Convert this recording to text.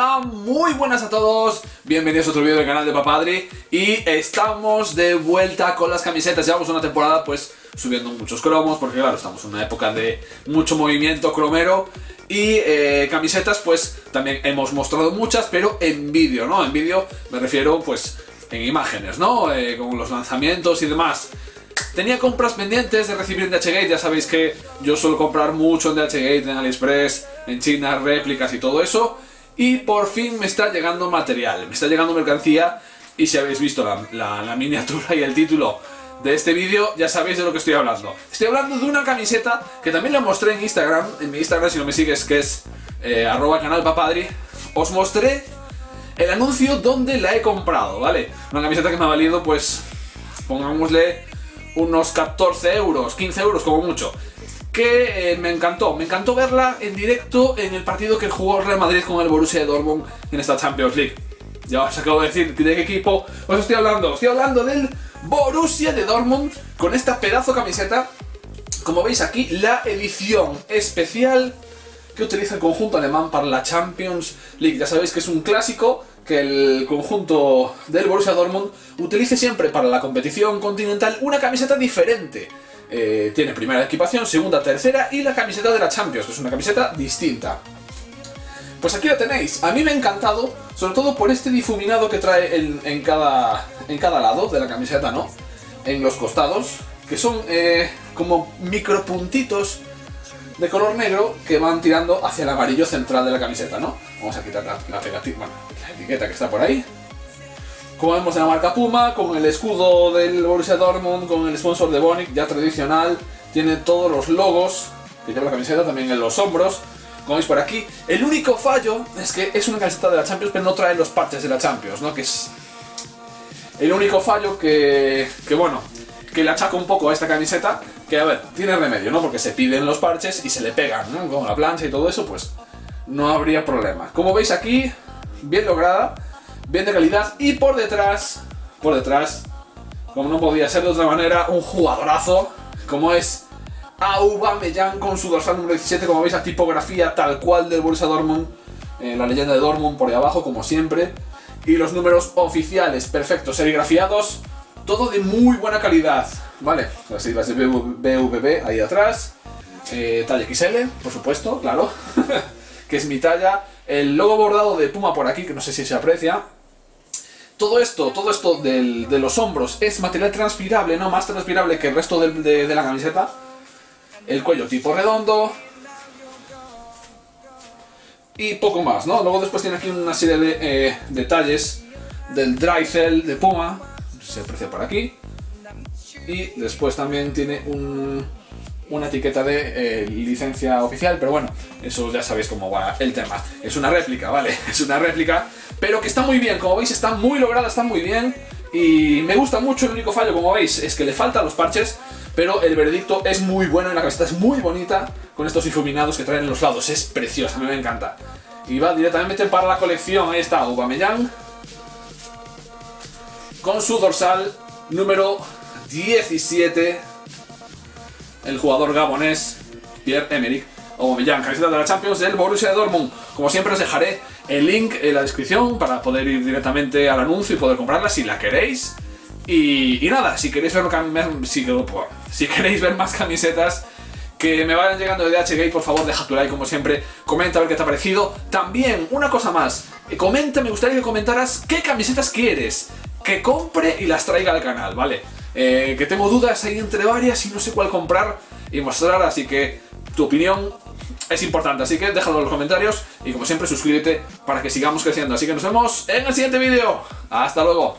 Muy buenas a todos, bienvenidos a otro vídeo del canal de Papadri y estamos de vuelta con las camisetas, llevamos una temporada pues subiendo muchos cromos porque claro, estamos en una época de mucho movimiento cromero y eh, camisetas pues también hemos mostrado muchas pero en vídeo, ¿no? En vídeo me refiero pues en imágenes, ¿no? Eh, con los lanzamientos y demás. Tenía compras pendientes de recibir en DHgate, ya sabéis que yo suelo comprar mucho en DHgate, en AliExpress, en China, réplicas y todo eso y por fin me está llegando material, me está llegando mercancía y si habéis visto la, miniatura y el título de este vídeo ya sabéis de lo que estoy hablando. Estoy hablando de una camiseta que también la mostré en Instagram, en mi Instagram si no me sigues que es eh, arroba canal os mostré el anuncio donde la he comprado, ¿vale? Una camiseta que me ha valido pues, pongámosle unos 14 euros, 15 euros como mucho que eh, me encantó. Me encantó verla en directo en el partido que jugó Real Madrid con el Borussia Dortmund en esta Champions League. Ya os acabo de decir de qué equipo os estoy hablando. Estoy hablando del Borussia de Dortmund con esta pedazo camiseta. Como veis aquí, la edición especial que utiliza el conjunto alemán para la Champions League. Ya sabéis que es un clásico que el conjunto del Borussia Dortmund utilice siempre para la competición continental una camiseta diferente eh, tiene primera equipación, segunda, tercera y la camiseta de la Champions, que es una camiseta distinta. Pues aquí la tenéis. A mí me ha encantado, sobre todo por este difuminado que trae en, cada, en cada lado de la camiseta, ¿no? En los costados, que son eh, como micropuntitos de color negro que van tirando hacia el amarillo central de la camiseta, ¿no? Vamos a quitar la, etiqueta que está por ahí como vemos en la marca Puma, con el escudo del Borussia Dortmund, con el sponsor de Bonic, ya tradicional, tiene todos los logos, que lleva la camiseta también en los hombros, como veis por aquí. El único fallo es que es una camiseta de la Champions, pero no trae los parches de la Champions, ¿no? Que es el único fallo que, que bueno, que le achaca un poco a esta camiseta, que a ver, tiene remedio, ¿no? Porque se piden los parches y se le pegan, ¿no? Con la plancha y todo eso, pues no habría problema. Como veis aquí, bien lograda bien de calidad y por detrás, por detrás, como no podía ser de otra manera, un jugadorazo como es Aubameyang con su dorsal número 17, como veis la tipografía tal cual del Borussia Dortmund, eh, la leyenda de Dortmund por ahí abajo como siempre y los números oficiales perfectos, serigrafiados, todo de muy buena calidad, ¿vale? Las siglas de BVB ahí atrás, eh, talla XL, por supuesto, claro, que es mi talla, el logo bordado de Puma por aquí, que no sé si se aprecia, todo esto, todo esto de los hombros es material transpirable, ¿no? Más transpirable que el resto de, la camiseta. El cuello tipo redondo. Y poco más, ¿no? Luego después tiene aquí una serie de eh, detalles del dry cell de Puma. Se aprecia por aquí. Y después también tiene una etiqueta de eh, licencia oficial, pero bueno, eso ya sabéis cómo va el tema. Es una réplica, ¿vale? Es una réplica pero que está muy bien, como veis está muy lograda, está muy bien y me gusta mucho, el único fallo como veis es que le faltan los parches, pero el veredicto es muy bueno y la camiseta es muy bonita con estos difuminados que traen en los lados, es preciosa, a mí me encanta. Y va directamente para la colección, ahí está Aubameyang con su dorsal número 17, el jugador gabonés Pierre-Emerick Aubameyang, camiseta de la Champions del Borussia Dortmund. Como siempre os dejaré el link en la descripción para poder ir directamente al anuncio y poder comprarla si la queréis. Y, nada, si queréis ver, si, si queréis ver más camisetas que me vayan llegando de DHgate, por favor deja tu like como siempre, comenta a ver qué te ha parecido. También, una cosa más, eh, comenta, me gustaría que comentaras qué camisetas quieres que compre y las traiga al canal, ¿vale? Eh, que tengo dudas ahí entre varias y no sé cuál comprar y mostrar, así que tu opinión es importante, así que déjalo en los comentarios y como siempre suscríbete para que sigamos creciendo. Así que nos vemos en el siguiente vídeo. Hasta luego.